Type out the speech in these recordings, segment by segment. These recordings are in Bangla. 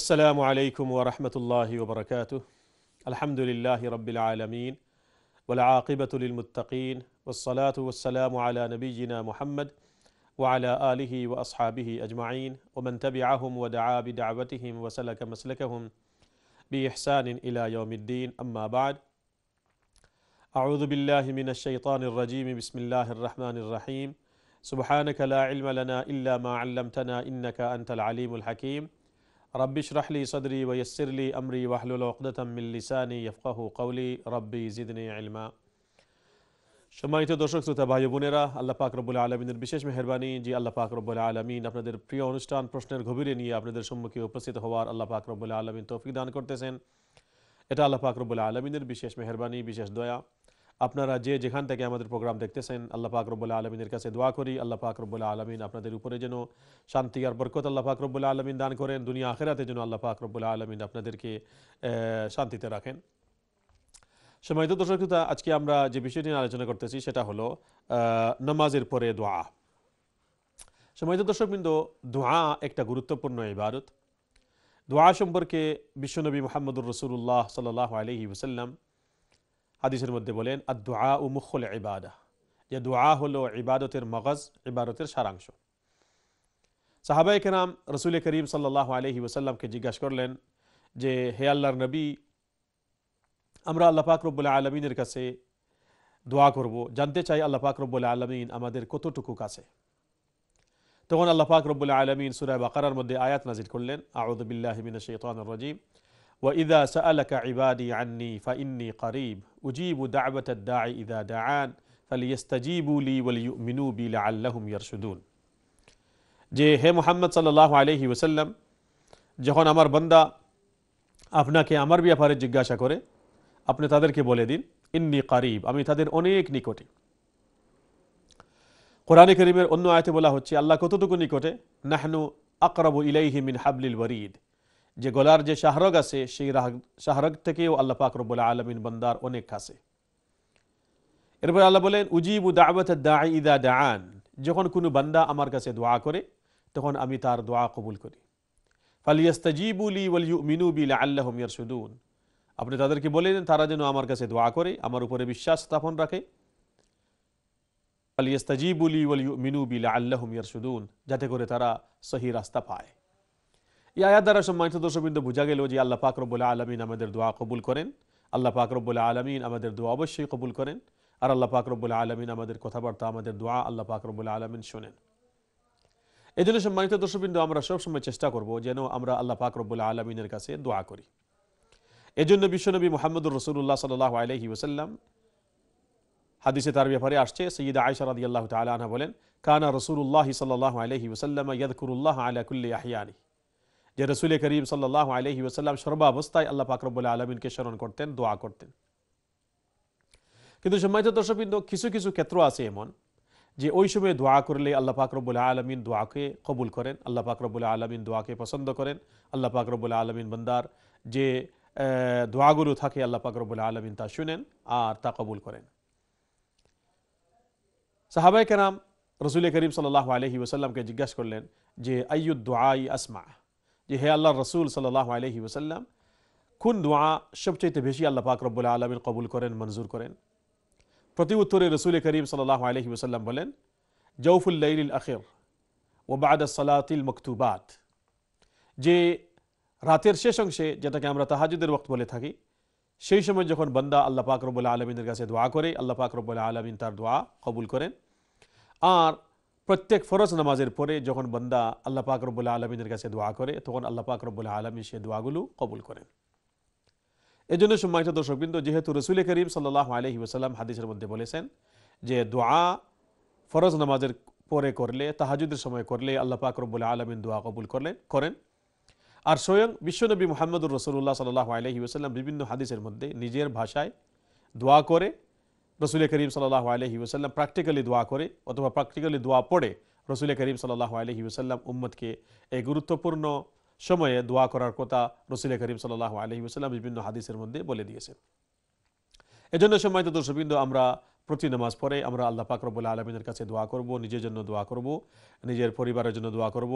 السلام عليكم ورحمة الله وبركاته. الحمد لله رب العالمين والعاقبة للمتقين والصلاة والسلام على نبينا محمد وعلى آله وأصحابه أجمعين ومن تبعهم ودعا بدعوتهم وسلك مسلكهم بإحسان إلى يوم الدين. أما بعد أعوذ بالله من الشيطان الرجيم. بسم الله الرحمن الرحيم. سبحانك لا علم لنا إلا ما علمتنا إنك أنت العليم الحكيم. رب اشرح لي صدري ويسر لي أمري واحلل عقدة من لساني يفقه قولي ربي زدني علما সম্মানিত দর্শক শ্রোতা ভাই বোনেরা আল্লাহ পাক রব্বুল আলমিনের বিশেষ মেহরবানি যে আল্লাহ পাক রব্বুল আলমিন আপনাদের প্রিয় অনুষ্ঠান প্রশ্নের গভীরে নিয়ে আপনাদের সম্মুখে উপস্থিত হওয়ার আল্লাহ পাক রব্বুল আলমিন তৌফিক দান করতেছেন এটা আল্লাহ পাক রব্বুল আলমিনের বিশেষ মেহরবানি বিশেষ দয়া আপনারা যে যেখান থেকে আমাদের প্রোগ্রাম দেখতেছেন, আল্লাহ পাক রব্বুল আলমিনের কাছে দোয়া করি, আল্লাহ পাক রব্বুল আলমিন আপনাদের উপরে যেন শান্তি আর বরকত আল্লাহ পাক রব্বুল আলমিন দান করেন, দুনিয়া আখেরাতে যেন আল্লাহ পাক রব্বুল আলমিন আপনাদেরকে শান্তিতে রাখেন। সময়ত দর্শক আজকে আমরা যে বিষয়টি নিয়ে আলোচনা করতেছি সেটা হলো নামাজের পরে দোয়া। সময়ত দর্শকবৃন্দ, দোয়া একটা গুরুত্বপূর্ণ ইবাদত। দোয়া সম্পর্কে বিশ্বনবী মোহাম্মদুর রসুল্লাহ সাল্লাহ আলহি ওসাল্লাম হাদিসের মধ্যে বলেন আর দোয়া ও মুখল ইবাদা যে দোয়া হলো ইবাদতের মগজ ইবাদতের সারাংশ সাহাবাই কেরাম রসুল করিম সাল্লাহ আলহি ওসাল্লামকে জিজ্ঞাসা করলেন যে হে আল্লাহর নবী আমরা আল্লাহ পাক রব্বুল্লাহ আলমিনের কাছে দোয়া করব জানতে চাই আল্লাহ পাক রব্বুল্লাহ আলমিন আমাদের কতটুকু কাছে তখন আল্লাহ পাক রব্বুল্লাহ আলমিন সুরায় বাকারার মধ্যে আয়াত নাজির করলেন আউদুবিল্লাহমিন শেতান রাজিম وإذا سألك عبادي عني فإني قريب أجيب دعوة الداعي إذا دعان فليستجيبوا لي وليؤمنوا بي لعلهم يرشدون যে হে মোহাম্মদ সাল্লাহ আলহি ওসাল্লাম যখন আমার বন্দা আপনাকে আমার ব্যাপারে জিজ্ঞাসা করে আপনি তাদেরকে বলে দিন ইন্নি কারিব আমি তাদের অনেক নিকটে কোরআনে করিমের অন্য আয়তে বলা হচ্ছে আল্লাহ কতটুকু নিকটে নাহনু আকরাবু ইলাইহি মিন হাবলিল ওয়ারিদ যে গলার যে শাহরগ আছে, সেই শাহরগ থেকেও আল্লাহ পাক রব্বুল আলমিন বন্দার অনেক কাছে এরপর আল্লাহ বলেন, উজিবু দাওয়াত যখন কোনো বান্দা আমার কাছে দোয়া করে, তখন আমি তার দোয়া কবুল করি। আপনি তাদেরকে বলে দেন তারা যেন আমার কাছে দোয়া করে, আমার উপরে বিশ্বাস স্থাপন রাখে। যাতে করে তারা সহি রাস্তা পায়। এই আয়াত দ্বারা সম্মানিত দর্শকবৃন্দ, বোঝা গেল যে আল্লাহ পাক রব্বুল আলমিন আমাদের দোয়া কবুল করেন। আল্লাহ পাক রব্বুল আলমিন আমাদের দোয়া অবশ্যই কবুল করেন। আর আল্লাহ পাক রব্বুল আলমিন আমাদের কথাবার্তা, আমাদের দোয়া আল্লাহ পাক রব্বুল আলমিন শোনেন। এই জন্য সম্মানিত দর্শকবৃন্দ, আমরা সবসময় চেষ্টা করব যেন আমরা আল্লাহ পাক রব্বুল আলমিনের কাছে দোয়া করি। এজন্য বিশ্বনবী মোহাম্মদুর রসুল্লাহ সাল্লাহ আলহি ওসাল্লাম হাদিসে তার ব্যাপারে আসছে। সঈদ আয়সা রাদি আল্লাহ তালা বলেন, কানা রসুল্লাহ সাল্লাহ আলহি ওসাল্লাম ইয়াদকুরুল্লাহ আলাকুল্লি আহিয়ানি যে রসুল করিম সাল্লাহ আলহি ওসাল্লাম সর্বাবস্থায় আল্লাহ পাকরবুল্লাহ আলমিনকে স্মরণ করতেন, দোয়া করতেন। কিন্তু সম্মানিত দর্শকবৃন্দ, কিছু কিছু ক্ষেত্র আছে এমন যে ওই সময় দোয়া করলে আল্লাহ পাকরবুল্লাহ আলমিন দোয়াকে কবুল করেন, আল্লাহ পাকরবুল্লাহ আলমিন দোয়াকে পছন্দ করেন, আল্লাহ পাকরবুল্লাহ আলমিন বন্দার যে দোয়াগুলো থাকে আল্লাহ পাকরবুল্লাহ আলমিন তা শুনেন আর তা কবুল করেন। সাহাবাই কেরাম রসুল করিম সাল্লাহ আলহি ওসাল্লামকে জিজ্ঞাসা করলেন যে, আইয়ুদ দোয়াই আসমা? যে হে আল্লাহ রসুল সাল্লাহ আলহি ওসাল্লাম কোন দোয়া সবচেয়ে বেশি আল্লাহ পাক রব্বুল্লাহ আলমিন কবুল করেন, মঞ্জুর করেন? প্রতি উত্তরে রসুল করিম সাল্লাহ আলহি ওসাল্লাম বলেন জৌফুল্লাইল আখির ওবাদ সালাতিল মকতুবাত। যে রাতের শেষ অংশে যেটাকে আমরা তাহাজুদের ওক্ত বলে থাকি, সেই সময় যখন বন্দা আল্লাহ পাক রব্বুল্লাহ আলমিনের কাছে দোয়া করে, আল্লাহ পাক রব্বুল্লাহ আলমিন তার দোয়া কবুল করেন। আর প্রত্যেক ফরজ নামাজের পরে যখন বন্দা আল্লাহ পাক রব্বুল্লাহ আলমিনের কাছে দোয়া করে, তখন আল্লাহ পাক রব্বুল্লাহ আলমী সে দোয়াগুলো কবুল করেন। এই জন্য সম্মানিত দর্শকবৃন্দ, যেহেতু রসুল করিম সাল্লাহ আলহি ওসাল্লাম হাদিসের মধ্যে বলেছেন যে দোয়া ফরজ নামাজের পরে করলে, তাহাজুদের সময় করলে আল্লাহ পাক আলমিন দোয়া কবুল করলেন করেন। আর স্বয়ং বিশ্বনবী মোহাম্মদুর রসুল্লাহ সাল্লাহ আলহি ওসাল্লাম বিভিন্ন হাদিসের মধ্যে নিজের ভাষায় দোয়া করে রসুল করিম সাল্লাহ আলহি ওসাল্লাম প্র্যাকটিক্যালি দোয়া করে অথবা প্র্যাকটিক্যালি দোয়া পড়ে রসুল করিম সাল্লাহ আলহি ওসাল্লাম উম্মদকে এই গুরুত্বপূর্ণ সময়ে দোয়া করার কথা রসুল করিম সাল্লাহ আলহি ওসাল্লাম বিভিন্ন হাদিসের মধ্যে বলে দিয়েছেন। এজন্য সময় তো দর্শকবৃন্দ, আমরা প্রতি নামাজ পড়ে আমরা আল্লাহ পাক রব্বুল আলমিনের কাছে দোয়া করব, নিজের জন্য দোয়া করব, নিজের পরিবারের জন্য দোয়া করব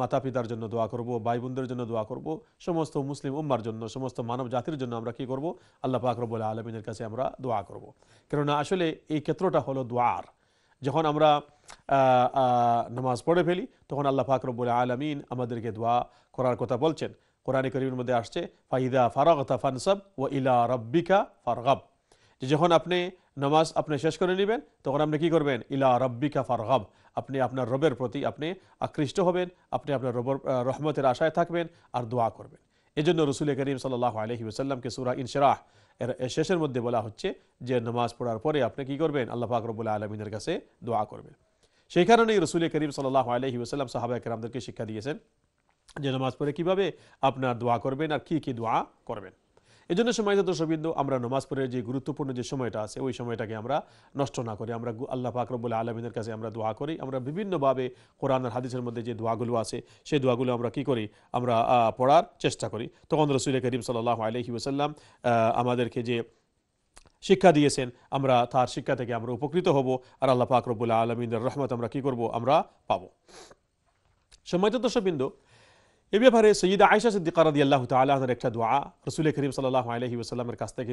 মাতা পিতার জন্য দোয়া করব ভাই বোনদের জন্য দোয়া করব, সমস্ত মুসলিম উম্মার জন্য, সমস্ত মানব জাতির জন্য আমরা কি করব? আল্লাহ পাক রব্বুল আলমিনের কাছে আমরা দোয়া করব। কেননা আসলে এই ক্ষেত্রটা হলো দোয়ার। যখন আমরা নামাজ পড়ে ফেলি, তখন আল্লাহ পাক রব্বুল আলমিন আমাদেরকে দোয়া করার কথা বলছেন। কোরআনে করিমের মধ্যে আসছে, ফাইদা ফারাগতা ফানসব ও ইলা রব্বিকা ফারগাব। যে যখন আপনি নামাজ আপনি শেষ করে নেবেন, তখন আপনি কি করবেন? ইলা রব্বিকা ফারগাব। আপনি আপনার রবের প্রতি আপনি আকৃষ্ট হবেন, আপনি আপনার রবর রহমতের আশায় থাকবেন আর দোয়া করবেন। এই জন্য রসুল করিম সাল্লাহ আলহি ওসাল্লামকে সুরা ইনশরাহ এর শেষের মধ্যে বলা হচ্ছে যে, নামাজ পড়ার পরে আপনি কি করবেন? আল্লাহ পাক রবুল্লা আলমিনের কাছে দোয়া করবেন। সেই কারণেই রসুল করিম সাল্লাহ আলহি ওসাল্লাম সাহাবা কেরামদেরকে শিক্ষা দিয়েছেন যে, নামাজ পড়ে কীভাবে আপনার দোয়া করবেন আর কি কি দোয়া করবেন। এই জন্য সময় দর্শকবিন্দু আমরা নামাজ পড়ে যে গুরুত্বপূর্ণ যে সময়টা আছে, ওই সময়টাকে আমরা নষ্ট না করি। আমরা আল্লাহ পাকরবুল আলমিনের কাছে আমরা দোয়া করি। আমরা বিভিন্নভাবে কোরআন আর হাদিসের মধ্যে যে দোয়াগুলো আছে, সেই দোয়াগুলো আমরা কি করি? আমরা পড়ার চেষ্টা করি। তখন রসুল করিম সাল্লাহ আলহি ওসাল্লাম আমাদেরকে যে শিক্ষা দিয়েছেন, আমরা তার শিক্ষা থেকে আমরা উপকৃত হব আর আল্লাহ পাক আলমিনের রহমত আমরা কি করব? আমরা পাবো। সময় দর্শকবিন্দু এ ব্যাপারে সৈয়দ আয়সা সিদ্দিকা রাদি আল্লাহ তালাহর একটা দোয়া রসুল করিম সাল্লাহ আলহি ওসাল্লামের কাছ থেকে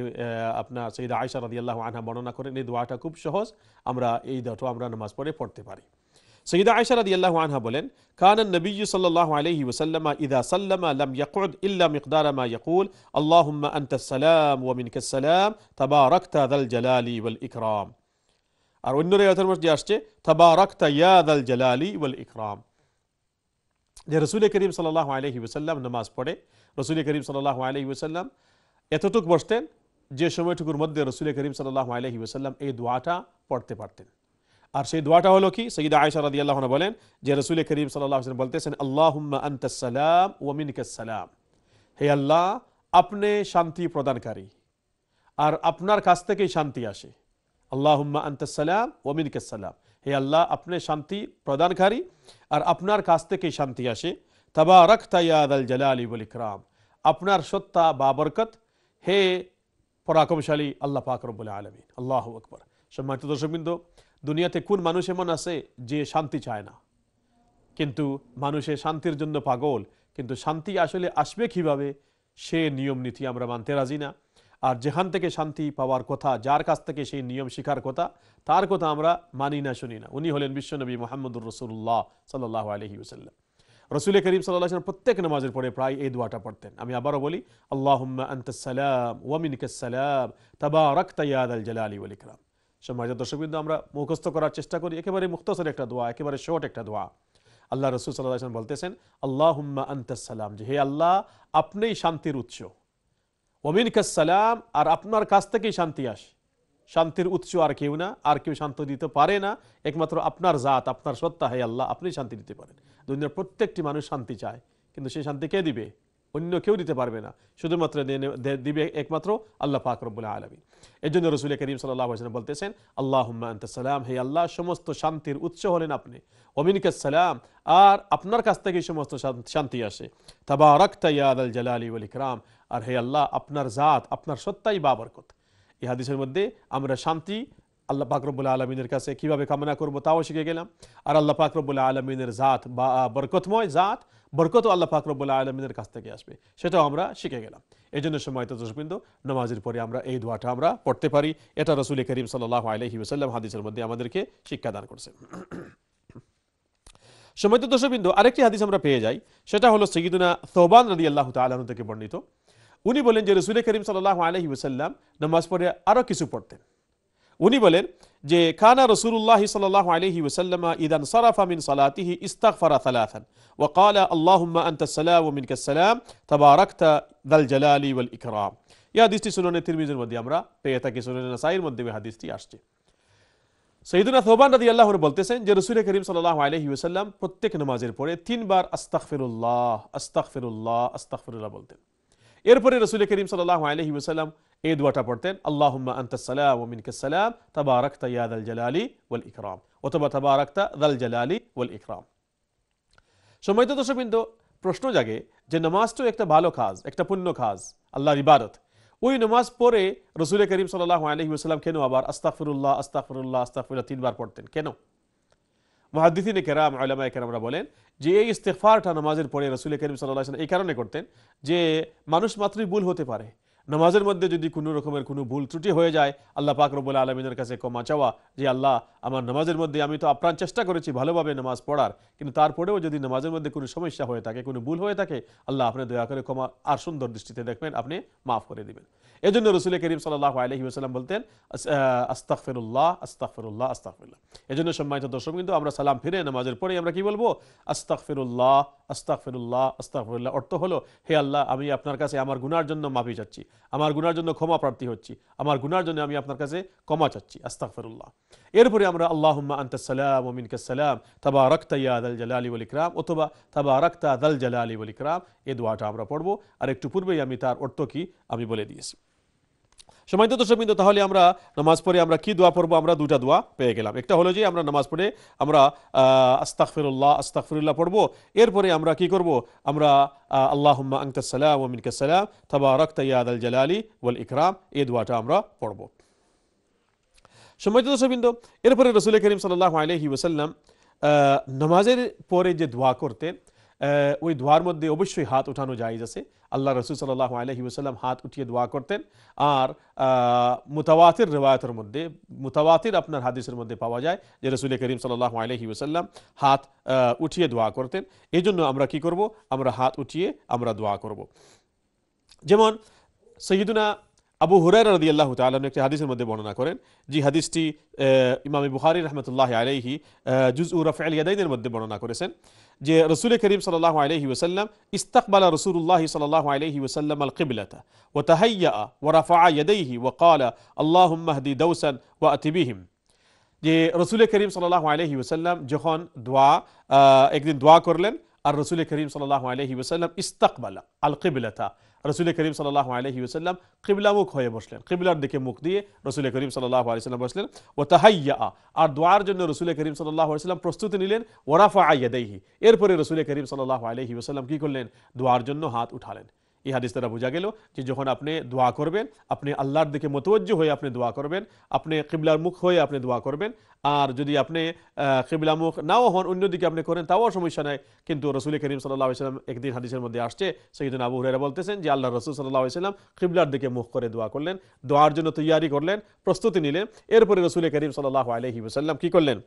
আপনার সৈয়দ আয়সা রাদি আল্লাহ আনহা বর্ণনা করেন এই দোয়াটা খুব সহজ আমরা এই দোয়াটা আমরা নামাজ পড়ে পড়তে পারি সৈয়দ আয়সা রাদি আল্লাহ আনহা বলেন কান নবী সাল্লাহ আলহি ওসাল্লাম ইদা সাল্লামা লাম ইয়াকুদ ইল্লা মিকদার মা ইয়াকুল আল্লাহুম্মা আনতা সালাম ওয়া মিনকা সালাম তাবারাকতা দাল জালালি ওয়াল ইকরাম আর অন্য রেওয়াতের মধ্যে আসছে তাবারাকতা ইয়া দাল জালালি ওয়াল ইকরাম যে রসুল করিম সাল্লাহ আলহি ওসাল্লাম নামাজ পড়ে রসুল করিম সাল্লাহ আলহি ওসাল্লাম এতটুক বসতেন যে সময়টুকুর মধ্যে রসুল করিম সাল্লাহ আলহি ওসাল্লাম এই দোয়াটা পড়তে পারতেন। আর সেই দোয়াটা হলো কি? সঈদ আয়সা রাদি আল্লাহ বলেন যে রসুল করিম সাল্লাহ বলতেছেন, আল্লাহুম্মা আন্তসালাম ওমিনকাসালাম হে আল্লাহ, আপনি শান্তি প্রদানকারী আর আপনার কাছ থেকেই শান্তি আসে। আল্লাহুম্মা আন্তসালাম ওমিনকাসালাম হে আল্লাহ আপনি শান্তি প্রদানকারী আর আপনার কাছ থেকে শান্তি আসে। তবা রক্তায়াদ আল জালালি বল ইকরাম। আপনার সত্তা বা বরকত হে পরাক্রমশালী আল্লাহ পাক রব্বুল আলমী আল্লাহ আকবর। সম্মানিত দর্শকবৃন্দ, দুনিয়াতে কোন মানুষ এমন আছে যে শান্তি চায় না? কিন্তু মানুষের শান্তির জন্য পাগল, কিন্তু শান্তি আসলে আসবে কীভাবে সে নিয়ম নীতি আমরা মানতে রাজি না। আর যেখান থেকে শান্তি পাওয়ার কথা, যার কাছ থেকে সেই নিয়ম শিখার কথা, তার কথা আমরা মানি না, শুনি না। উনি হলেন বিশ্বনবী মোহাম্মদুর রসুল্লাহ সাল্লাহ আলহি ওসাল্লাম রসুল করিম সাল্লাহ প্রত্যেক নামাজের পরে প্রায় এই দোয়াটা পড়তেন। আমি আবারও বলি আল্লাহ আন্তসালাম ওয়ামিনকাসালাম তাবা রক্তায়াদ আল জালালি ওল ইকরাম। সমাজ দর্শকবৃন্দ, আমরা মুখস্থ করার চেষ্টা করি। একেবারে মুক্তসর একটা দোয়া, একেবারে শর্ট একটা দোয়া। আল্লাহ রসুল সাল্লাহ বলতেছেন আল্লাহ আন্তসালাম যে, হে আল্লাহ, আপনিই শান্তির উৎস। ওমিন সালাম আর আপনার কাছ থেকেই শান্তি আসে শান্তির উৎস আর কেউ না আর কেউ শান্তি দিতে পারে না একমাত্র আপনার জাত আপনার সত্তা হে আল্লাহ আপনি শান্তি দিতে পারেন দুনিয়ার প্রত্যেকটি মানুষ শান্তি চায় কিন্তু সেই শান্তি কে দিবে অন্য কেউ দিতে পারবে না। শুধুমাত্র দিবে একমাত্র আল্লাহ পাক রব্বুল আলমী এই জন্য রসুল করিম সাল্লাহ বলতেছেন আল্লাহ সালাম, হে আল্লাহ, সমস্ত শান্তির উৎস হলেন আপনি। সালাম, আর আপনার কাছ থেকে সমস্ত শান্তি আসে। তাবা রক্তাইয়াদ আল জালালি ওল ইকরাম, আর হে আল্লাহ, আপনার জাত, আপনার সত্তাই বাবরকত। এই হাদিসের মধ্যে আমরা শান্তি আল্লাহ পাকরবুল্লা আলমিনের কাছে কীভাবে কামনা করব তাও শিখে গেলাম। আর আল্লাহ পাকরবুল্লা আলমিনের জাত বা বরকতময় জাত, বরকতও আল্লাহ পাকরবুল্লা আলমিনের কাছ থেকে আসবে। সেটাও আমরা শিখে গেলাম। এই জন্য সময় তজবিন্দ নামাজের পরে আমরা এই দোয়াটা আমরা পড়তে পারি। এটা রসুল করিম সাল্লাহ আলহি ওসাল্লাম হাদিসের মধ্যে আমাদেরকে শিক্ষাদান করছে সময় তো দর্শকবিন্দু, আরেকটি হাদিস আমরা পেয়ে যাই। সেটা হলো সঈদুনা সোবান রদি আল্লাহ তালন থেকে বর্ণিত। উনি বলেন যে রসুল করিম সাল্লাহ আলহি ওসাল্লাম নামাজ পড়ে আরও কিছু পড়তেন। উনি বলেন যে খানা রসুল্লাহ সাল্লাহ আলহি ওসাল্লাম ইদান সরাফা মিন সালাতিহি ইস্তাগফারা সালাথান وقال اللهم أنت السلام ومنك السلام تباركت ذا الجلال والإكرام এই হাদিসটি সুননে তিরমিজের মধ্যে আমরা পেয়ে থাকি সুননে নাসাইর মধ্যে হাদিসটি আসছে সঈদুনা থোবান রাদি আল্লাহ বলতেছেন যে রসুল করিম সাল্লাহ আলহি ওসাল্লাম প্রত্যেক নামাজের পরে তিনবার আস্তাকফিরুল্লাহ আস্তাকফিরুল্লাহ আস্তাকফিরুল্লাহ বলতেন এরপরে রসুল করিম সাল্লাহ আলহি ওসাল্লাম এই দোয়াটা পড়তেন, আল্লাহুম্মা আন্তাসালাম ওমিনকাসালাম তাবারাকতা ইয়াদ আল জালালি ওয়াল ইকরাম অথবা, তাবারাকতা দাল জালালি ওয়াল ইকরাম সময় তো দর্শকবৃন্দ, প্রশ্ন জাগে যে নামাজ তো একটা ভালো কাজ, একটা পুণ্য কাজ, আল্লাহর ইবাদত। ওই নামাজ পড়ে রসুল করিম সাল্লাহ কেন আবার আস্তাফরুল্লাহ আস্তাফরুল্লাহ আস্তাফরুল্লাহ তিনবার পড়তেন? কেন? মহাদিসিনে কেরাম আলামা কেরামরা বলেন যে এই ইস্তেফারটা নামাজের পরে রসুল করিম সাল্লাহ এই কারণে করতেন যে মানুষ মাত্রই ভুল হতে পারে। নামাজের মধ্যে যদি কোনো রকমের কোনো ভুল ত্রুটি হয়ে যায়, আল্লাহ পাক রব্বুল আলমিনের কাছে ক্ষমা চাওয়া যে, আল্লাহ, আমার নামাজের মধ্যে আমি তো আপ্রাণ চেষ্টা করেছি ভালোভাবে নামাজ পড়ার, কিন্তু তারপরেও যদি নামাজের মধ্যে কোনো সমস্যা হয়ে থাকে, কোনো ভুল হয়ে থাকে, আল্লাহ আপনি দয়া করে ক্ষমা আর সুন্দর দৃষ্টিতে দেখবেন, আপনি মাফ করে দিবেন। এই জন্য রসুল করিম সাল্লাহ আলহি আসাল্লাম বলতেন আস্তাকফিরুল্লাহ আস্তাকফিরুল্লাহ আস্তাকফিরুল্লাহ এই জন্য সম্মানিত দর্শক কিন্তু আমরা সালাম ফিরে নামাজের পরে আমরা কি বলব? আস্তাকফিরুল্লাহ আস্তাকফিরুল্লাহ আস্তাকফিরুল্লাহ অর্থ হলো, হে আল্লাহ, আমি আপনার কাছে আমার গুনার জন্য মাফি চাচ্ছি। আমার গুনার জন্য ক্ষমা প্রার্থী হচ্ছি। আমার গুনার জন্য আমি আপনার কাছে ক্ষমা চাচ্ছি। আস্তাফরুল্লাহ এরপরে আমরা আল্লাহ আন্তাসালাম ওমিন কাসালাম তাবা রক্তা ইয়া জালা আলী বলিকরাম অথবা তাবা রক্তা আদাল জালা আলী বলিকরাম এ দোয়াটা আমরা পড়ব। আর একটু পূর্বেই আমি তার অর্থ কি আমি বলে দিয়েছি। সময় তো দর্শক তাহলে আমরা নামাজ পড়ে আমরা কি দোয়া পড়ব? আমরা দুটা দোয়া পেয়ে গেলাম। একটা হলো যে আমরা নামাজ পড়ে আমরা আস্তাকফিরুল্লাহ আস্তাকফিরুল্লাহ পড়ব। এরপরে আমরা কি করব? আমরা আল্লাহ আংতাসালাম ওমিনকাসালাম তাবা রক্ত ইয়াদ আল জালালি ওয়াল ইকরাম, এই দোয়াটা আমরা পড়ব। সম্মানিত দর্শকবৃন্দ, এরপরে রসুল করিম সাল্লাহ আলহি ওসাল্লাম নামাজের পরে যে দোয়া করতেন ওই দোয়ার মধ্যে অবশ্যই হাত উঠানো জায়জ আছে। আল্লাহ রসুল সাল্লাহ আলহি ওসাল্লাম হাত উঠিয়ে দোয়া করতেন। আর মুতাওয়াতির রেওয়ায়তের মধ্যে, মুতাওয়াতির আপনার হাদিসের মধ্যে পাওয়া যায় যে রসুল করিম সাল্লাহ আলহি ওসাল্লাম হাত উঠিয়ে দোয়া করতেন। এই জন্য আমরা কি করব? আমরা হাত উঠিয়ে আমরা দোয়া করব। যেমন, সৈয়দুনা আবু হুরাই রদি আল্লাহ তালন একটি হাদিসের মধ্যে বর্ণনা করেন। যে হাদিসটি ইমামি বুহারি রহমতুল্লাহ আলহি জুজ উ রফ আলিয়াদাইনের মধ্যে বর্ণনা করেছেন যে রসুল করিম সাল্লাহ আলহি ওসাল্লাম ইস্তাকবালা রসুল্লাহ সাল্লাহ আলহি ওসাল্লাম আল কিবলাতা ও তাহাইয়া ও রাফা ইয়াদাইহি ও কালা আল্লাহ মাহদি দৌসান ও আতিবিহিম যে রসুল করিম সাল্লাহ আলহি ওসাল্লাম যখন দোয়া একদিন দোয়া করলেন, আর রসুল করিম সাল্লাহ আলহি ওসাল্লাম ইস্তাকবালা আল কিবলাতা রসুল করিম সাল্লাহ আলহি ওসাল্লাম কিবলামুখ হয়ে বসলেন। কিবলার দিকে মুখ দিয়ে রসুল করিম সাল্লাহ আলিয়াল্লাম বসলেন ও তাহাইয়া আর দোয়ার জন্য রসুল করিম সাল্লাহ আলিয়াল্লাম প্রস্তুতি নিলেন ওরাফা আইয়া আইয়াদাইহি এরপরে রসুল করিম সাল্লাহ আলহি ওসাল্লাম কী করলেন? দোয়ার জন্য হাত উঠালেন। এই হাদিস দ্বারা বোঝা গেল যে যখন আপনি দোয়া করবেন, আপনি আল্লাহর দিকে মতবজ্জ হয়ে আপনি দোয়া করবেন, আপনি কিবলার মুখ হয়ে আপনি দোয়া করবেন। আর যদি আপনি কিবলা মুখ নাও হন, অন্যদিকে আপনি করেন, তাও সমস্যা নাই। কিন্তু রসুল করিম সাল্লাহ সাল্লাম একদিন হাদিসের মধ্যে আসছে সেই জন্য আবু হুরেরা বলতেছেন যে আল্লাহ রসুল সাল্লাহ সাল্লাম কিবলার দিকে মুখ করে দোয়া করলেন, দোয়ার জন্য তৈয়ারি করলেন, প্রস্তুতি নিলেন। এরপরে রসুল করিম সাল্লাহ আলহি ওসাল্লাম কী করলেন?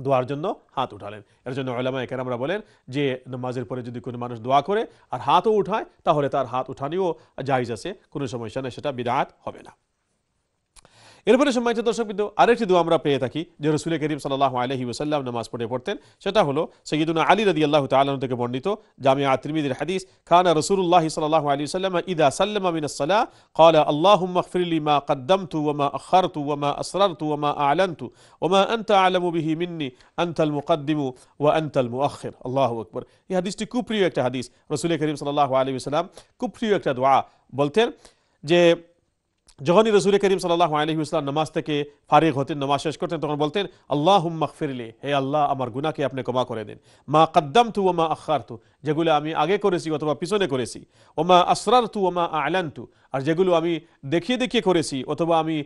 দোয়ার জন্য হাত উঠালেন। এর জন্য ওলামা আমরা বলেন যে, নামাজের পরে যদি কোনো মানুষ দোয়া করে আর হাতও উঠায়, তাহলে তার হাত উঠানিও জায়জ আছে। কোনো সমস্যা নেই, সেটা বিরাট হবে না। এরপরে সম্মানিত দর্শক বিন্দু আরেকটি দোয়া আমরা পেয়ে থাকি যে রসুল করিম সাল্লাহ আলহি ওসাল্লাম নামাজ পড়ে পড়তেন সেটা হলো সৈয়দুনা আলী রদি আল্লাহ তালন থেকে বর্ণিত জামিয়া তিরমিদির হাদিস খানা রসুল্লাহ সাল্লাহ আলী সাল্লাম ইদা সাল্লাম মিন সাল্লাহ قال اللهم اغفر لي ما قدمت وما أخرت وما أسررت وما أعلنت وما أنت أعلم به مني أنت المقدم وأنت المؤخر الله أكبر এই হাদিসটি খুব প্রিয় একটা হাদিস রসুল করিম সাল্লাহ আলী সাল্লাম খুব প্রিয় একটা দোয়া বলতেন যে যখনই রসুল করিম সাল্লাহ আলহি ইসলাম নামাজ থেকে ফারিক হতেন, নামাজ শেষ করতেন, তখন বলতেন আল্লাহ মকফিরলি হে আল্লাহ, আমার গুনাকে আপনি ক্ষমা করে দেন। মা কদ্দাম তু ওমা আখার তু যেগুলো আমি আগে করেছি অথবা পিছনে করেছি। ওমা আসরার তু ওমা আলান তু আর যেগুলো আমি দেখিয়ে দেখিয়ে করেছি অথবা আমি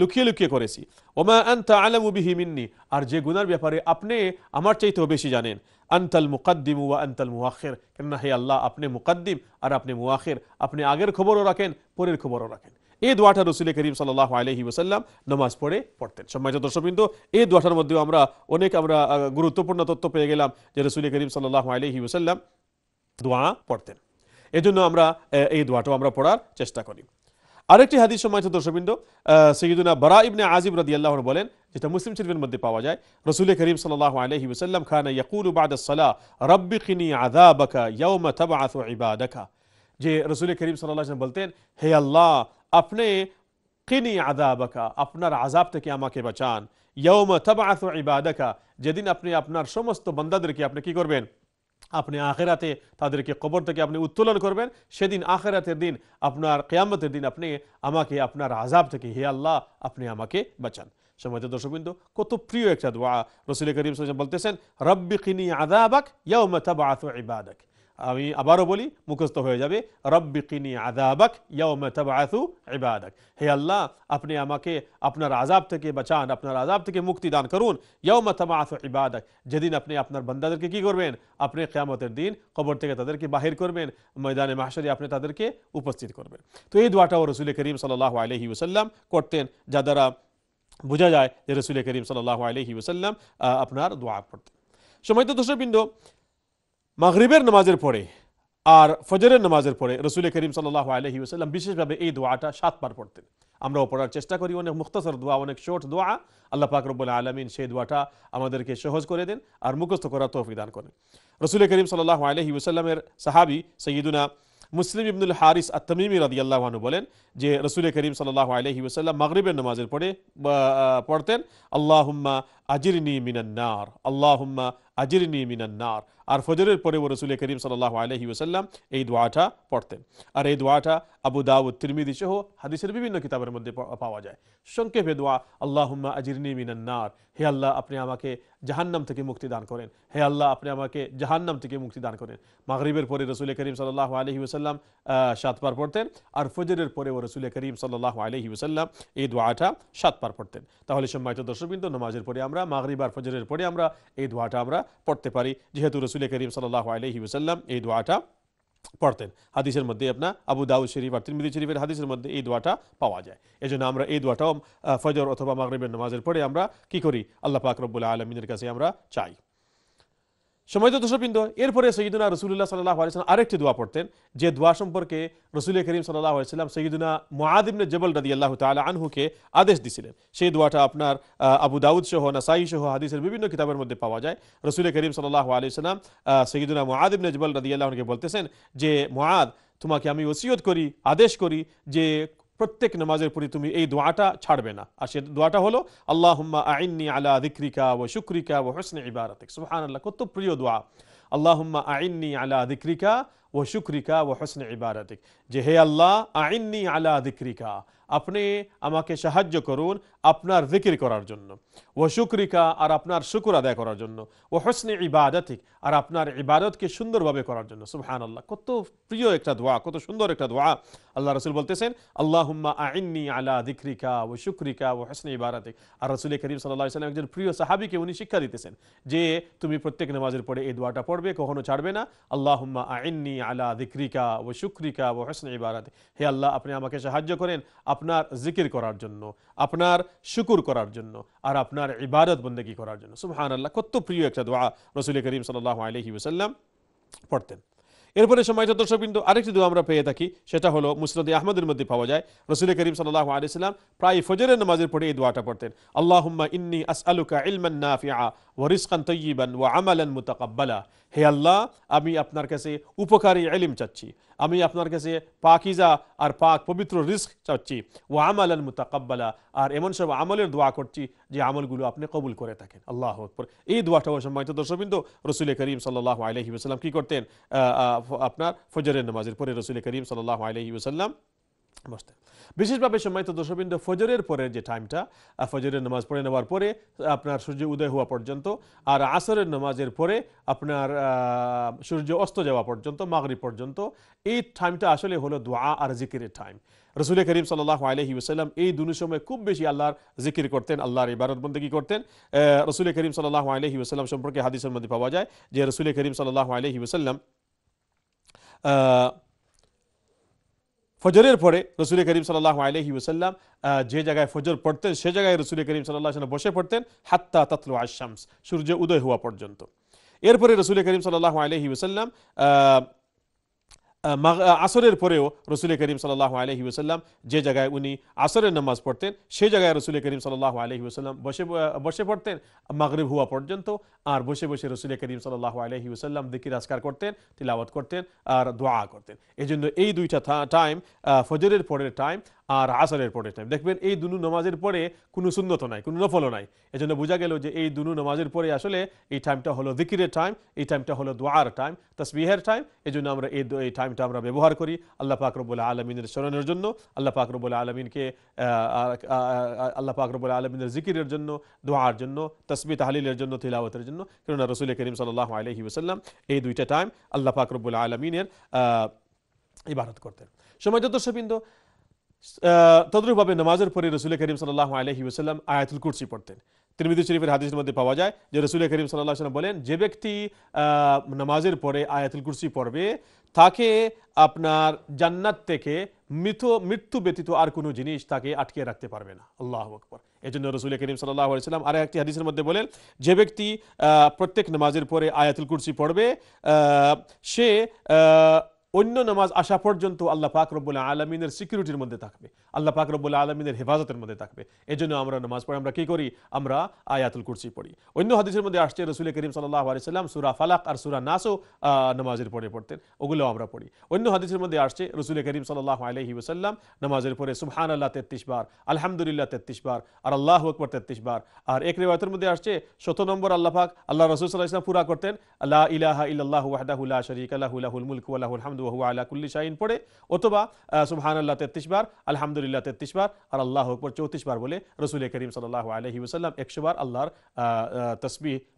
লুকিয়ে লুকিয়ে করেছি। ওমা আন্তা আলামু বিহি মিন্নি, আর যে গুনার ব্যাপারে আপনি আমার চাইতেও বেশি জানেন। আন্তাল মুকাদ্দিম ওয়া আন্তাল মুআখির, কেননা হে আল্লাহ, আপনি মুকাদ্দিম আর আপনি মুআখির। আপনি আগের খবরও রাখেন, পরের খবরও রাখেন। এই দোয়াটা রসুল করিম সাল্লাহ আলহি ওসাল্লাম নামাজ পড়ে পড়তেন। সম্মানিত দর্শকবৃন্দ এই দোয়াটার মধ্যেও আমরা অনেক আমরা গুরুত্বপূর্ণ তথ্য পেয়ে গেলাম যে রসুল করিম সাল্লাহ আলহি ওসাল্লাম দোয়া পড়তেন। এই জন্য আমরা এই দোয়াটাও আমরা পড়ার চেষ্টা করি। আরেকটি হাদিস সম্মানিত দর্শকবৃন্দ সৈয়দুনা বরা ইবনে আজিব রদি আল্লাহ বলেন, যেটা মুসলিম শরীফের মধ্যে পাওয়া যায় রসুল করিম সাল্লাহ আলহি ওসাল্লাম খান ইয়াকুল বাদ সালাহ, রব্বি খিনি আদাবাকা ইয়ৌমা তাবাআত ইবাদাকা। যে রসুল করিম সাল্লাহ বলতেন, হে আল্লাহ আপনি কিনি আদাবাকা আপনার আজাব থেকে আমাকে বাঁচান। ইয়ৌম তবাআত ইবাদাকা, যেদিন আপনি আপনার সমস্ত বান্দাদেরকে আপনি কি করবেন? আপনি আখেরাতে তাদেরকে কবর থেকে আপনি উত্তোলন করবেন। সেদিন আখেরাতের দিন, আপনার কেয়ামতের দিন আপনি আমাকে আপনার আজাব থেকে, হে আল্লাহ, আপনি আমাকে বাঁচান। সময়ত দর্শকবৃন্দ, কত প্রিয় একটা দোয়া রসুল করিম বলতেছেন, রব্বি কিনি আদাবাক ইয়ৌম তবাআত ইবাদাক। আমি আবারও বলি, মুখস্থ হয়ে যাবে, রব্বি কিনি আদাবাক ইয়াউমা তাবআথু ইবাদাক। হে আল্লাহ, আপনি আমাকে আপনার আজাব থেকে বাঁচান, আপনার আজাব থেকে মুক্তি দান করুন। ইয়াউমা তাবআথু ইবাদাক। যেদিন আপনি আপনার বান্দাদেরকে কি করবেন? আপনি কিয়ামতের দিন কবর থেকে তাদেরকে বাহির করবেন, ময়দানে মাহশরে আপনি তাদেরকে উপস্থিত করবেন। তো এই দোয়াটাও রসুল করিম সাল্লাল্লাহু আলাইহি ওয়াসাল্লাম করতেন, যা দ্বারা বোঝা যায় যে রসুল করিম সাল্লাহ আলহি ওসাল্লাম আপনার দোয়া পড়তেন। সময় তো দর্শকবৃন্দ মাগরিবের নামাজের পরে আর ফজরের নামাজের পরে রসুল করিম সাল্লাহ আলহি ওসাল্লাম বিশেষভাবে এই দোয়াটা সাতবার পড়তেন। আমরাও পড়ার চেষ্টা করি, অনেক মুখতাসর দোয়া, অনেক শর্ট দোয়া। আল্লাহ পাক রব্বুল আলমিন সেই দোয়াটা আমাদেরকে সহজ করে দেন আর মুখস্থ করার তৌফিক দান করেন। রসুল করিম সাল্লাহ আলহি ওসাল্লামের সাহাবি সঈদুনা মুসলিম ইবনুল হারিস আত্তমিমি রাদি আল্লাহানু বলেন যে রসুল করিম সাল্লাহ আলহি ওসাল্লাম মাগরিবের নামাজের পড়ে পড়তেন, আল্লাহুম্মা আজিরনি মিনান্নার আল্লাহুম্মা আজিরনি মিনান্নার আর ফজরের পরে ও রসুল করিম সাল্লাহ আলহি ওসাল্লাম এই দোয়াটা পড়তেন। আর এই দোয়াটা আবু দাউদ তিরমিদি সহ হাদিসের বিভিন্ন কিতাবের মধ্যে পাওয়া যায়। সংক্ষেপে দোয়া, আল্লাহুম্মা আজিরনি মিনান্নার হে আল্লাহ, আপনি আমাকে জাহান্নাম থেকে মুক্তি দান করেন। হে আল্লাহ, আপনি আমাকে জাহান্নাম থেকে মুক্তি দান করেন। মাগরিবের পরে রসুল করিম সাল্লাহ আলহি ওসাল্লাম সাতবার পড়তেন। আর ফজরের পরে ও রসুল করিম সাল্লাহ আলহি ওসাল্লাম এই দোয়াটা সাতবার পড়তেন। তাহলে সম্মানিত দর্শকবৃন্দ, নামাজের পরে আমরা মাগরিব আর ফজরের পরে আমরা এই দোয়াটা আমরা পড়তে পারি। যেহেতু রসুল করিম সাল্লাহ আলহি ওসাল্লাম এই দোয়াটা পড়তেন। হাদিসের মধ্যে আপনার আবু দাউদ শরীফ আর তিরমিদি শরীফের হাদিসের মধ্যে এই দোয়াটা পাওয়া যায়। এই জন্য আমরা এই দোয়াটাও ফজর অথবা মাগরিবের নামাজের পরে আমরা কি করি? আল্লাহ পাক রব্বুল্লাহ আলমিনের কাছে আমরা চাই। সময় তো দর্শকবৃন্দ এরপরে সঈদুনা রসুল্লাহ সাল্লাহ আলিয়াল্লাম আরেকটি দোয়া পড়তেন, যে দোয়া সম্পর্কে রসুল করিম সাল্লাহ আলিয়াল্লাম সঈদুনা মোয়াদিবনে জবল রাদি আল্লাহ তালা আনহুকে আদেশ দিছিলেন। সেই দোয়াটা আপনার আবু দাউদ সহ, নাসাই সহ হাদিসের বিভিন্ন কিতাবের মধ্যে পাওয়া যায়। রসুল করিম সাল্লাহ আলিয়াল্লাম সঈদুনা মোয়াদিবনে জবল রাদি আল্লাহকে বলতেছেন যে মহাদ তোমাকে আমি ওসিয়ত করি, আদেশ করি যে প্রত্যেক নামাজের পরে তুমি এই দোয়াটা ছাড়বে না। আর সে দোয়াটা হলো আল্লাহ আইননি আলা দিক্রিকা ও শুক্রিকা ও হোসনে ইবারতিক। সুহান আল্লাহ কত প্রিয় দোয়া। আল্লাহ আইননি আলা দিক্রিকা ও শুক্রিকা ও হোসনে ইবারতিক। যে, হে আল্লাহ, আইননি আলা দিক্রিকা। আপনি আমাকে সাহায্য করুন আপনার জিকির করার জন্য। ও শুক্রিকা, আর আপনার শুকুর আদায় করার জন্য। ও হোসনে ইবাদতিক, আর আপনার ইবাদতকে সুন্দরভাবে করার জন্য। সুবহান আল্লাহ কত প্রিয় একটা দোয়া, কত সুন্দর একটা দোয়া। আল্লাহ রসুল বলতেছেন, আল্লাহুম্মা আইনি আলা দিক্রিকা ও শুক্রিকা ও হোসনে ইবাদতিক। আর রসুল করিম সাল্লাহ সাল্লাম একজন প্রিয় সাহাবিকে উনি শিক্ষা দিতেছেন যে, তুমি প্রত্যেক নামাজের পরে এই দোয়াটা পড়বে, কখনো ছাড়বে না। আল্লাহুম্মা আইনি আলা দিক্রিকা ও শুক্রিকা ও হোসনে ইবাদতিক। হে আল্লাহ, আপনি আমাকে সাহায্য করেন। আপনার জিকির করার জন্য, আপনার শুকুর করার জন্য, আর আপনার ইবাদত বন্দেগী করার জন্য। সুবহান আল্লাহ কত প্রিয় একটা দোয়া রসুল করিম সাল্লাহ আলহি ওসাল্লাম পড়তেন। এরপরে সময় দর্শকবৃন্দ, আরেকটি দোয়া আমরা পেয়ে থাকি, সেটা হলো মুসরদি আহমদের মধ্যে পাওয়া যায়। রসুল করিম সাল্লাহ আলিয়াল্লাম প্রায় ফজরের নামাজের পরে এই দোয়াটা পড়তেন, আল্লাহুম্মা ইন্নি আস আলুকা ইলমান নাফিআ ওয়া রিজকান তৈয়িবান ওয়া আমালান মুতাকাব্বালা। হে আল্লাহ, আমি আপনার কাছে উপকারী এলিম চাচ্ছি, আমি আপনার কাছে পাকিজা আর পাক পবিত্র রিস্ক চাচ্ছি ও আমালান মুতাকাব্বালা। আর এমন সব আমলের দোয়া করছি যে আমলগুলো আপনি কবুল করে থাকেন। আল্লাহ এই দোয়াটাও সম্মানিত দর্শকবৃন্দ, রসুল করিম সাল্লাহ আলহি ওসাল্লাম কী করতেন? আপনার ফজরের নামাজের পরে রসুল করিম সাল্লাহ আলহি ওসাল্লাম বসতেন। বিশেষভাবে সম্মানিত দর্শকবৃন্দ, ফজরের পরের যে টাইমটা ফজরের নামাজ পড়ে নেওয়ার পরে, আপনার সূর্য উদয় হওয়া পর্যন্ত আর আসরের নামাজের পরে আপনার সূর্য অস্ত যাওয়া পর্যন্ত মাগরি পর্যন্ত, এই টাইমটা আসলে হলো দোয়া আর জিকিরের টাইম রসুল করিম সাল্লাহ আলহি ওসাল্লাম এই দুনো সময় খুব বেশি আল্লাহর জিকির করতেন, আল্লাহর ইবারত বন্দী করতেন। রসুল করিম সাল্লাহ আলহি ওসাল্লাম সম্পর্কে হাদিসের মধ্যে পাওয়া যায় যে রসুল করিম সাল্লাহ আলহি ওসাল্লাম ফজরের পরে রসুল করিম সাল্লাহ আলহি ওসাল্লাম যে জায়গায় ফজর পড়তেন, সে জায়গায় রসুল করিম সাল্লাহ বসে পড়তেন, হাত্তা তাতলু আশামস সূর্য উদয় হওয়া পর্যন্ত। এরপরে রসুল করিম সাল্লাহ আলহি ওসাল্লাম আসরের পরেও রসুল করিম সাল্লাহ আলহি ওসাল্লাম যে জায়গায় উনি আসরের নামাজ পড়তেন, সেই জায়গায় রসুল করিম সাল্লাহ আলহি ওসাল্লাম বসে বসে পড়তেন। মাগরিব হওয়া পর্যন্ত আর বসে বসে রসুল করিম সাল্লাহ আলহি ওসাল্লাম দিকির আজকার করতেন, তিলাওয়াত করতেন আর দোয়া করতেন। এই জন্য এই দুইটা টাইম ফজরের পরের টাইম আর আসরের পরে টাইম দেখবেন এই দুনু নামাজের পরে কোনো সুন্নত নাই, কোনো নফলও নাই। এজন্য বোঝা গেল যে এই দুনু নামাজের পরে আসলে এই টাইমটা হলো দিকিরের টাইম এই টাইমটা হলো দোয়ার টাইম তসবিহের টাইম এই জন্য আমরা এই এই টাইমটা আমরা ব্যবহার করি আল্লাহ পাক রব্বুল আলমিনের স্মরণের জন্য, আল্লাহ পাক রব্বুল আলমিনকে আল্লাহ পাক রব্বুল আলমিনের জিকিরের জন্য, দোয়ার জন্য তসবি তাহলিলের জন্য, তিলাওয়াতের জন্য। কেননা রসুল করিম সাল্লাহ আলহি ওসাল্লাম এই দুইটা টাইম আল্লাহ পাক রব্বুল আলমিনের ইবাদত করতেন। সময় দর্শকবৃন্দ তদ্রুপভাবে নামাজের পরে রসুল করিম সাল্লাহ আলহি ওসাল্লাম আয়াতুল কুরসি পড়তেন। তিরমিদি শরীফের হাদিসের মধ্যে পাওয়া যায় যে রসুল করিম সাল্লাহ সাল্লাম বলেন, যে ব্যক্তি নামাজের পরে আয়াতুল কুরসি পড়বে, তাকে আপনার জান্নাত থেকে মৃত, মৃত্যু ব্যতীত আর কোনো জিনিস তাকে আটকে রাখতে পারবে না। আল্লাহ আকবর। এই জন্য রসুল করিম সাল্লাহ সাল্লাম আর একটি হাদিসের মধ্যে বলেন, যে ব্যক্তি প্রত্যেক নামাজের পরে আয়াতুল কুরসি পড়বে সে অন্য নামাজ আসা পর্যন্ত আল্লাহ পাক আলমিনের সিকিউরিটির মধ্যে থাকবে। আল্লাহ পাক রব্বুল আলমিনের হেফাজতের মধ্যে থাকবে। এই জন্য আমরা নামাজ পড়ে আমরা কি করি? আমরা আয়াতুল কুরসি পড়ি। অন্য হাদিসের মধ্যে আসছে, রসুল করিম সাল্লাহ আলিয়াল্লাম সুরা ফালাক আর সুরা নাসও নামাজের পরে পড়তেন। ওগুলো আমরা পড়ি। অন্য হাদিসের মধ্যে আসছে, রসুল করিম সাল্লাহ আলহি ওসাল্লাম নামাজের পরে সুবহান আল্লাহ তেত্রিশ বার, আলহামদুলিল্লাহ তেত্রিশ বার, আর আল্লাহ আকবর তেত্রিশ বার। আর এক রেওয়াতের মধ্যে আসছে, শত নম্বর আল্লাহ পাক, আল্লাহ রসুল সাল্লাহ ইসলাম পুরা করতেন আল্লাহ ইলাহা ইল্লাহ শরিক আল্লাহুল মুলক আল্লাহুল ওহু কুল্লি শাহিন পড়ে, অথবা আল্লাহ তেত্রিশ বার, আলহামদুলিল্লাহ তেত্রিশ বার, আর আল্লাহ চৌত্রিশ বার বলে রসুল করিম সাল্লাহ আলহি ওসাল্লাম একশো বার আল্লাহর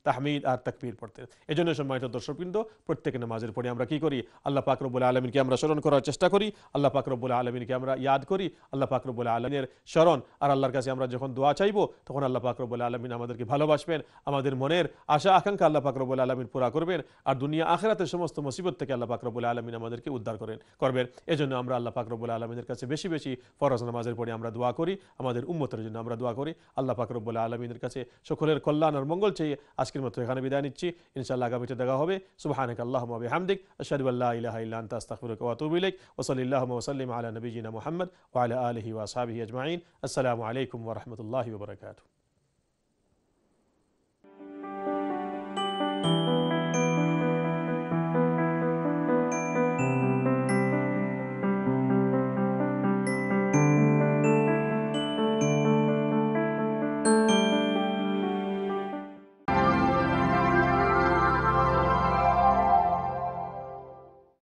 তাহমিদ আর এই জন্য সম্মানিত দর্শকবৃন্দ, প্রত্যেক নামাজের পরে আমরা কি করি? আল্লাহ পাকরবুল আলমিনকে আমরা স্মরণ করার চেষ্টা করি, আল্লাহ পাকরবুল আলমিনকে আমরা ইয়াদ করি, আল্লাহ পাকরবুল আলমিনের স্মরণ, আর আল্লাহর কাছে আমরা যখন দোয়া চাইব, তখন আল্লাহ পাকরবুল আলমিন আমাদেরকে ভালোবাসবেন, আমাদের মনের আশা, আকাঙ্ক্ষা আল্লাহ পাকরবুল আলমিন পুরা করবেন, আর দুনিয়া আখরাতের সমস্ত মুসিবত থেকে আল্লাহ পাকরবুল আলমিন আমাদেরকে উদ্ধার করেন, করবেন। এজন্য আমরা আল্লাহ পাকরবুল আলমিনের কাছে বেশি বেশি ফরজ নামাজের পরে আমরা দোয়া করি, আমাদের উম্মতের জন্য আমরা দোয়া করি। আল্লাহ পাকরবুল আলমিনের কাছে সকলের কল্যাণ আর মঙ্গল চেয়ে আজকের মতো এখানে বিদায় নিচ্ছি। ইনশাআল্লাহ আগামীতে দেখা হবে। সুবাহানক আল্লাহ হামদিক আশহাদু আল্লা ইলাহা ইল্লা আনতা, আস্তাগফিরুকা ওয়া আতুবু ইলাইক। ওয়া সাল্লাল্লাহু আলা নবিয়িনা মুহাম্মদ ওয়া আলা আলিহি আজমাইন। আসসালামু আলাইকুম ওয়া রাহমাতুল্লাহি